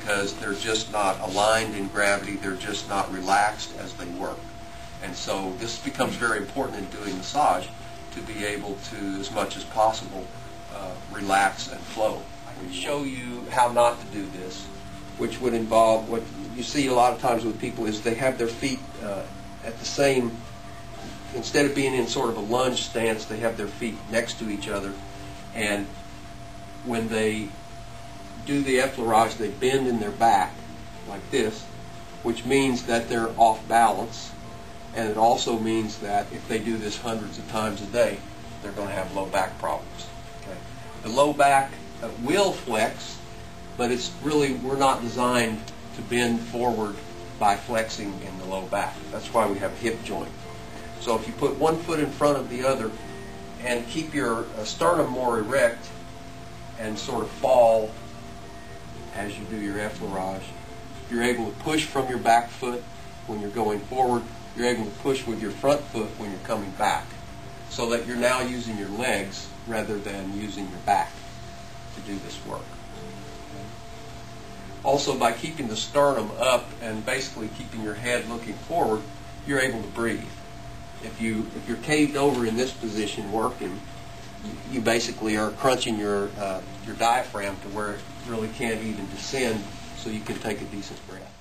because they're just not aligned in gravity, they're just not relaxed as they work. And so this becomes very important in doing massage to be able to, as much as possible, uh, relax and flow. I can show you how not to do this, which would involve what you see a lot of times with people is they have their feet uh, at the same, instead of being in sort of a lunge stance, they have their feet next to each other. And when they do the effleurage, they bend in their back like this, which means that they're off balance. And it also means that if they do this hundreds of times a day, they're going to have low back problems. Okay? The low back uh, will flex, but it's really, we're not designed to bend forward by flexing in the low back. That's why we have a hip joint. So if you put one foot in front of the other and keep your uh, sternum more erect and sort of fall as you do your effleurage, you're able to push from your back foot when you're going forward. You're able to push with your front foot when you're coming back so that you're now using your legs rather than using your back to do this work. Also, by keeping the sternum up and basically keeping your head looking forward, you're able to breathe. If you if you're caved over in this position working, you basically are crunching your uh, your diaphragm to where it really can't even descend, so you can take a decent breath.